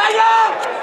Venga!